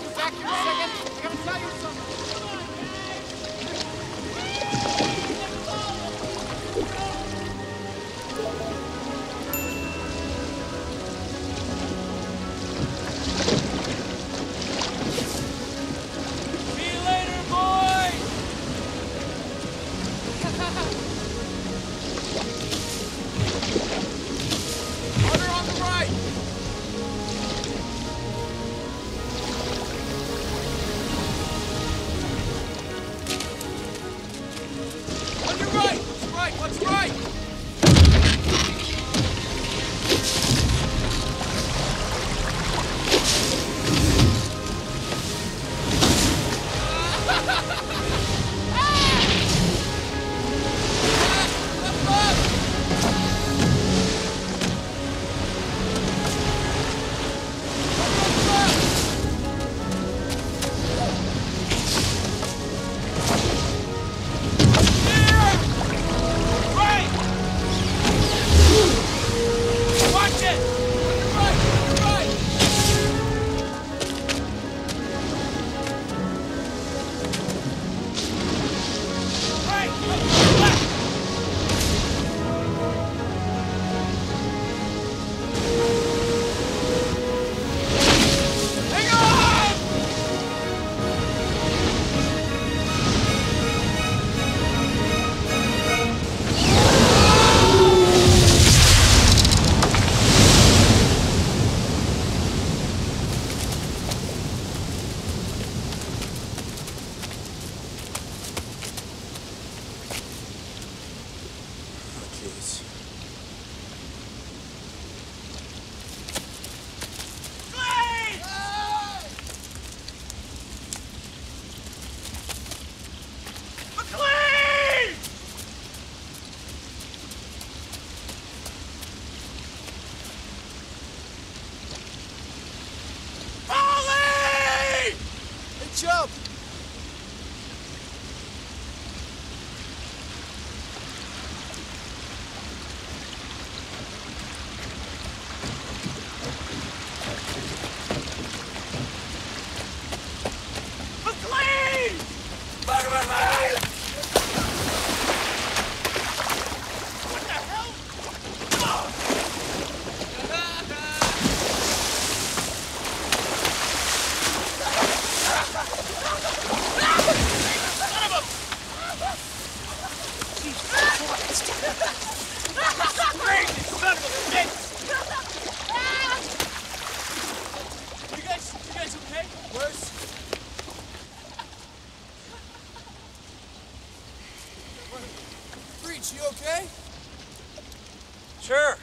We'll be back. I gotta tell you something. Peace. You okay? Sure.